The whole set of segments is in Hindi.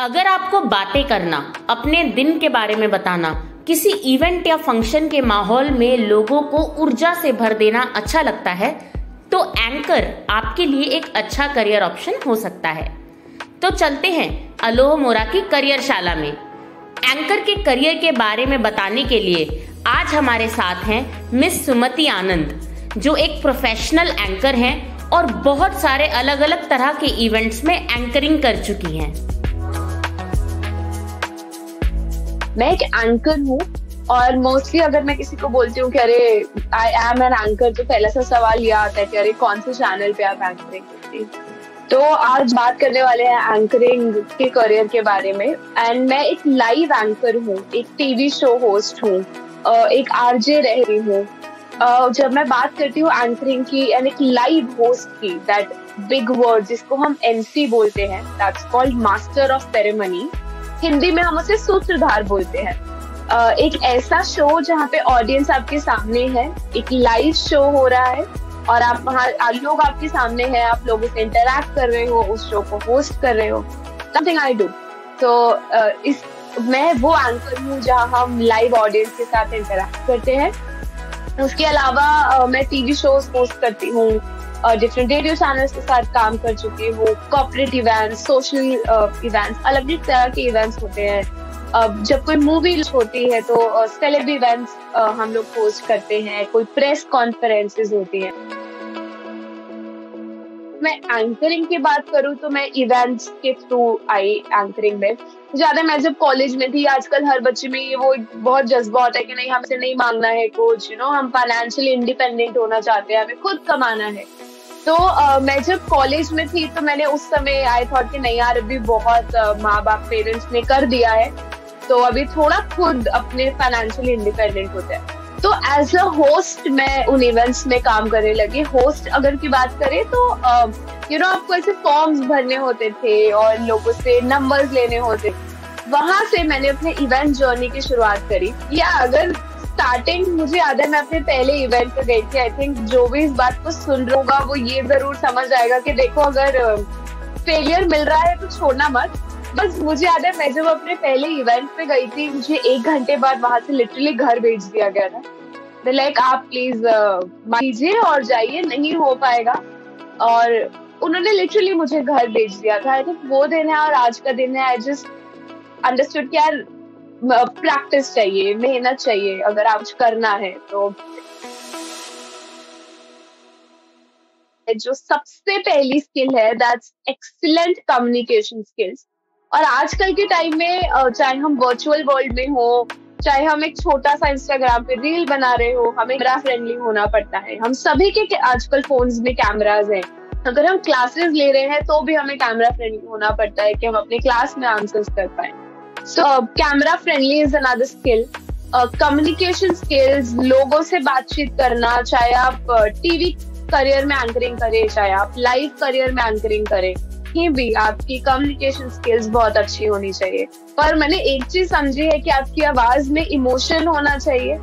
अगर आपको बातें करना, अपने दिन के बारे में बताना, किसी इवेंट या फ़ंक्शन के माहौल में लोगों को ऊर्जा से भर देना अच्छा लगता है तो एंकर आपके लिए एक अच्छा करियर ऑप्शन हो सकता है। तो चलते हैं अलोह मोरा की करियर शाला में। एंकर के करियर के बारे में बताने के लिए आज हमारे साथ हैं मिस सुमति आनंद, जो एक प्रोफेशनल एंकर हैं और बहुत सारे अलग अलग तरह के इवेंट्स में एंकरिंग कर चुकी हैं। मैं एक एंकर हूँ और मोस्टली अगर मैं किसी को बोलती हूँ कि अरे आई एम एन एंकर तो पहला सा सवाल ये आता है कि अरे, कौन से चैनल पे आप एंकरिंग करती तो आज बात करने वाले हैं एंकरिंग के करियर के बारे में। एंड मैं एक लाइव एंकर हूँ, एक टीवी शो होस्ट हूँ एक आरजे रह रही हूँ। जब मैं बात करती हूँ एंकरिंग की एंड एक लाइव होस्ट की दैट बिग वर्ड जिसको हम एमसी बोलते हैं that's called master of ceremony Hindi में हम उसे सूत्रधार बोलते हैं। एक ऐसा शो जहाँ पे ऑडियंस आपके सामने है, एक लाइव शो हो रहा है, और आप वहाँ लोग आपके सामने हैं, आप लोगों से इंटरेक्ट कर रहे हो, उस शो को होस्ट कर रहे हो। समथिंग आई डू तो इस, मैं वो एंकर हूँ जहाँ हम लाइव ऑडियंस के साथ इंटरेक्ट करते हैं। उसके अलावा मैं टीवी शोज़ होस्ट करती हूँ। डिफरेंट रेडियो चैनल्स के साथ काम कर चुकी हूँ कॉपरेट इवेंट्स सोशल इवेंट्स अलग अलग तरह के इवेंट्स होते हैं। अब जब कोई मूवी होती है तो सेलेब इवेंट्स हम लोग होस्ट करते हैं, कोई प्रेस कॉन्फ्रेंसेस होती है। मैं एंकरिंग की बात करूँ तो मैं इवेंट्स के थ्रू आई एंकरिंग में। ज़्यादा मैं जब कॉलेज में थी, आजकल हर बच्चे में ये वो बहुत जज्बा होता है कि नहीं, हमसे नहीं मांगना है कुछ यू नो हम फाइनेंशियली इंडिपेंडेंट होना चाहते हैं, हमें खुद कमाना है। तो uh, मैं जब कॉलेज में थी तो मैंने उस समय आई थॉट कि नहीं यार अभी बहुत uh, माँ बाप पेरेंट्स ने कर दिया है। तो अभी थोड़ा खुद अपने फाइनेंशियली इंडिपेंडेंट होते हैं। तो एज अ होस्ट मैं उन इवेंट्स में काम करने लगी। होस्ट अगर की बात करें तो यू नो आपको ऐसे फॉर्म्स भरने होते थे और लोगों से नंबर्स लेने होते थे। वहाँ से मैंने अपने इवेंट जर्नी की शुरुआत करी। या अगर स्टार्टिंग मुझे याद है, मैं अपने पहले इवेंट पे गई थी आई थिंक जो भी इस बात को सुन रहा होगा, वो ये ज़रूर समझ जाएगा कि देखो, अगर फेलियर मिल रहा है तो छोड़ना मत। बस मुझे याद है, मैं जब अपने पहले इवेंट पे गई थी, मुझे एक घंटे बाद वहाँ से लिटरली घर भेज दिया गया था। लाइक आप प्लीज़ लीजिए और जाइए, नहीं हो पाएगा। और उन्होंने लिटरली मुझे घर भेज दिया था। आई थिंक वो दिन है और आज का दिन है। आई जस्ट अंडरस्टूड यार प्रैक्टिस चाहिए, मेहनत चाहिए, अगर आप कुछ करना है तो। जो सबसे पहली स्किल है दैट्स एक्सीलेंट कम्युनिकेशन स्किल्स और आजकल के टाइम में चाहे हम वर्चुअल वर्ल्ड में हो, चाहे हम एक छोटा सा इंस्टाग्राम पे रील बना रहे हो, हमें कैमरा फ्रेंडली होना पड़ता है। हम सभी के आजकल फोन्स में कैमराज हैं। अगर हम क्लासेस ले रहे हैं तो भी हमें कैमरा फ्रेंडली होना पड़ता है कि हम अपने क्लास में आंसर्स कर पाए। Uh, camera friendly is another skill. Communication skills लोगों से बातचीत करना चाहे आप टीवी uh, करियर में एंकरिंग करें चाहे आप लाइव करियर में एंकरिंग करें कहीं भी आपकी कम्युनिकेशन स्किल्स बहुत अच्छी होनी चाहिए। पर मैंने एक चीज़ समझी है कि आपकी आवाज़ में इमोशन होना चाहिए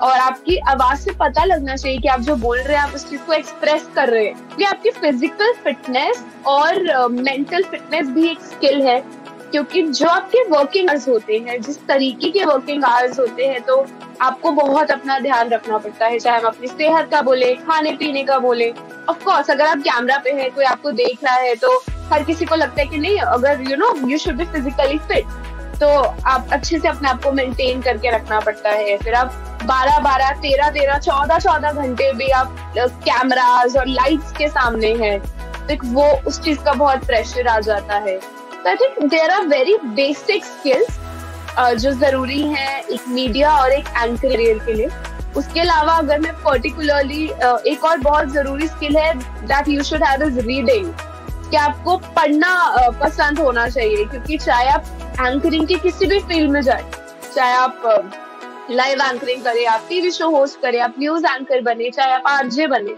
और आपकी आवाज़ से पता लगना चाहिए कि आप जो बोल रहे हैं आप उस चीज़ को एक्सप्रेस कर रहे हैं। ये आपकी फ़िज़िकल फिटनेस और मेंटल uh, फिटनेस भी एक स्किल है। क्योंकि जो आपके वर्किंग आवर्स होते हैं, जिस तरीके के वर्किंग आवर्स होते हैं तो आपको बहुत अपना ध्यान रखना पड़ता है, चाहे हम अपनी सेहत का बोले खाने पीने का बोले। ऑफ़ कोर्स अगर आप कैमरा पे हैं, कोई आपको देख रहा है तो हर किसी को लगता है कि नहीं, अगर you know you should be physically fit तो आप अच्छे से अपने आप को मेंटेन करके रखना पड़ता है। फिर आप बारह बारह, तेरह तेरह, चौदह चौदह घंटे भी आप कैमराज और लाइट्स के सामने हैं तो वो उस चीज़ का बहुत प्रेशर आ जाता है। तो I think there are very basic skills जो ज़रूरी है एक मीडिया और एक एंकर करियर के लिए उसके अलावा अगर मैं पर्टिकुलरली uh, एक और बहुत ज़रूरी स्किल है that you should have is reading कि आपको पढ़ना uh, पसंद होना चाहिए क्योंकि चाहे आप एंकरिंग के किसी भी फ़ील्ड में जाए चाहे आप लाइव uh, एंकरिंग करें आप टीवी शो होस्ट करें आप न्यूज़ एंकर बने चाहे आप आरजे बने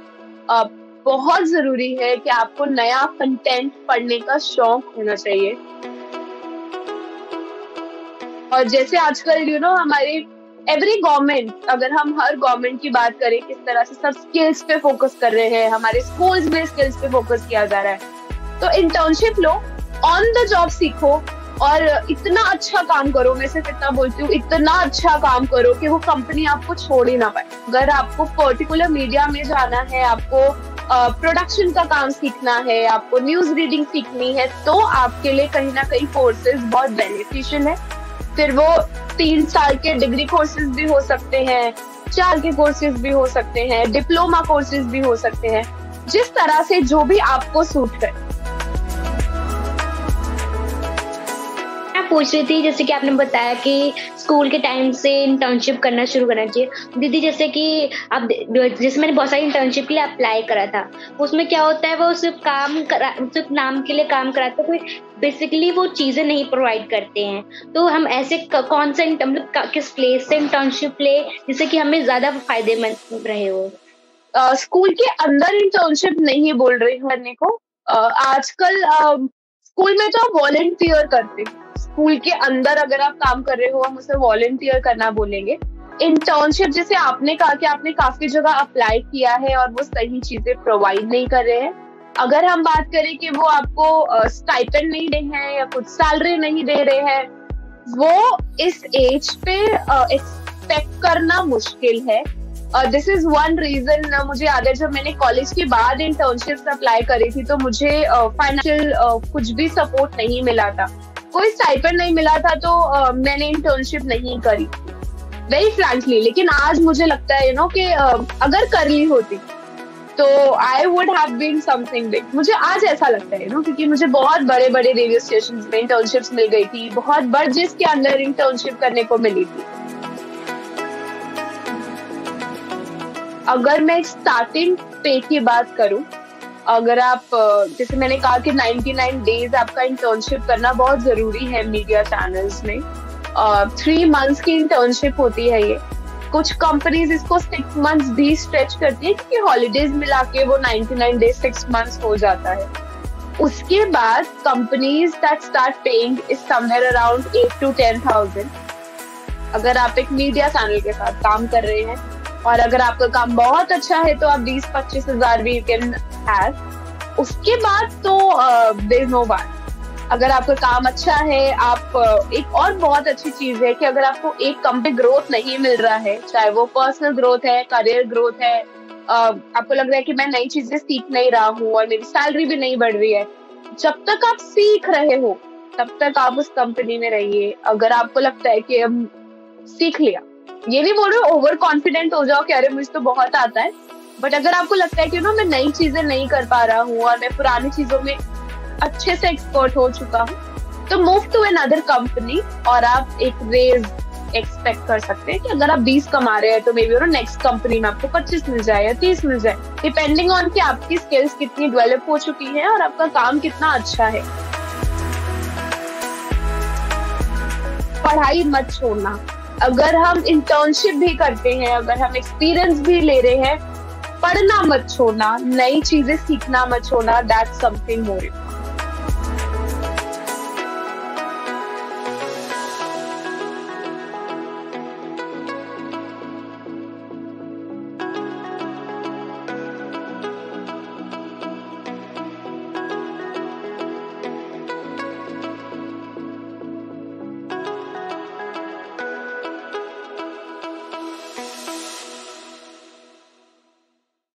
बहुत ज़रूरी है कि आपको नया कंटेंट पढ़ने का शौक होना चाहिए। और जैसे आजकल यू नो हमारे एवरी गवर्नमेंट अगर हम हर गवर्नमेंट की बात करें, किस तरह से सब स्किल्स पे फोकस कर रहे हैं, हमारे स्कूल्स में स्किल्स पे फोकस किया जा रहा है तो इंटर्नशिप लो ऑन द जॉब सीखो, और इतना अच्छा काम करो, मैं सिर्फ़ इतना बोलती हूँ, इतना अच्छा काम करो कि वो कंपनी आपको छोड़ ही ना पाए। अगर आपको पर्टिकुलर मीडिया में जाना है, आपको प्रोडक्शन का काम सीखना है, आपको न्यूज़ रीडिंग सीखनी है तो आपके लिए कहीं ना कहीं कोर्सेज बहुत बेनिफिशियल है। फिर वो तीन साल के डिग्री कोर्सेज भी हो सकते हैं, चार के कोर्सेज भी हो सकते हैं डिप्लोमा कोर्सेज भी हो सकते हैं। जिस तरह से जो भी आपको सूट करे। पूछ रही थी जैसे कि आपने बताया कि स्कूल के टाइम से इंटर्नशिप करना शुरू करना चाहिए। दीदी जैसे कि आप जैसे मैंने बहुत सारी इंटर्नशिप के लिए अप्लाई करा था उसमें क्या होता है वो सिर्फ़ काम करा सिर्फ़ नाम के लिए काम कराते कोई बेसिकली वो चीज़ें नहीं प्रोवाइड करते हैं। तो हम ऐसे कौन सा मतलब किस प्लेस से इंटर्नशिप ले जिससे कि हमें ज़्यादा फ़ायदेमंद रहे हो स्कूल uh, के अंदर इंटर्नशिप नहीं बोल रही हूँ को। uh, आजकल स्कूल में तो वॉलेंटियर करते हैं। स्कूल के अंदर अगर आप काम कर रहे हो हम उसे वॉलेंटियर करना बोलेंगे। इंटर्नशिप जैसे आपने कहा कि आपने काफ़ी जगह अप्लाई किया है और वो सही चीज़ें प्रोवाइड नहीं कर रहे हैं। अगर हम बात करें कि वो आपको स्टाइपेंड नहीं दे हैं या कुछ सैलरी नहीं दे रहे हैं वो इस एज पे एक्सपेक्ट करना मुश्किल है। दिस इज़ वन रीजन मुझे याद है जब मैंने कॉलेज के बाद इंटर्नशिप अप्लाई करी थी तो मुझे फाइनेंशियल uh, uh, कुछ भी सपोर्ट नहीं मिला था। कोई स्टाइपेंड नहीं मिला था तो uh, मैंने इंटर्नशिप नहीं करी। वेरी फ्रेंकली लेकिन आज मुझे लगता है यू नो कि अगर कर ली होती तो I would have been something big मुझे आज ऐसा लगता है यू नो क्योंकि मुझे बहुत बड़े बड़े रेडियो स्टेशन में इंटर्नशिप्स मिल गई थी बहुत बड़ जिसके अंदर इंटर्नशिप करने को मिली थी। अगर मैं स्टार्टिंग पे की बात करूँ अगर आप जैसे मैंने कहा कि 99 डेज़ आपका इंटर्नशिप करना बहुत ज़रूरी है मीडिया चैनल्स में। थ्री मंथ्स की इंटर्नशिप होती है ये। कुछ कंपनीज़ इसको सिक्स मंथ्स भी स्ट्रेच करती है क्योंकि हॉलीडेज मिला के वो 99 डेज़ सिक्स मंथ्स हो जाता है। उसके बाद companies that start paying is somewhere around eight to ten thousand अगर आप एक मीडिया चैनल के साथ काम कर रहे हैं और अगर आपका काम बहुत अच्छा है तो आप बीस पच्चीस हज़ार भी यू कैन हैव उसके बाद तो देर नो बात अगर आपका काम अच्छा है, आप एक और बहुत अच्छी चीज़ है कि अगर आपको एक कम पे ग्रोथ नहीं मिल रहा है, चाहे वो पर्सनल ग्रोथ है करियर ग्रोथ है आपको लग रहा है कि मैं नई चीज़ें सीख नहीं रहा हूँ और मेरी सैलरी भी नहीं बढ़ रही है, जब तक आप सीख रहे हो, तब तक आप उस कंपनी में रहिए। अगर आपको लगता है कि हम सीख लिया ये नहीं बोल रहे ओवर कॉन्फिडेंट हो जाओ कि अरे मुझे तो बहुत आता है। बट अगर आपको लगता है कि ना मैं नई चीज़ें नहीं कर पा रहा हूँ और मैं पुरानी चीज़ों में अच्छे से एक्सपर्ट हो चुका हूँ तो move to another company और आप एक रेज एक्सपेक्ट कर सकते हैं कि अगर आप 20 कमा रहे हैं तो मे बी नेक्स्ट कंपनी में आपको 25 मिल जाए या 30 मिल जाए। डिपेंडिंग ऑन कि आपकी स्किल्स कितनी डेवलप हो चुकी है और आपका काम कितना अच्छा है। पढ़ाई मत छोड़ना। अगर हम इंटर्नशिप भी करते हैं, अगर हम एक्सपीरियंस भी ले रहे हैं, पढ़ना मत छोड़ना, नई चीज़ें सीखना मत छोड़ना दैट समथिंग मोर